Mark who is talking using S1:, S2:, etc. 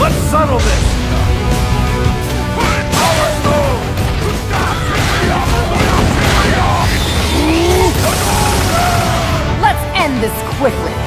S1: Let's settle
S2: this! Let's end this quickly!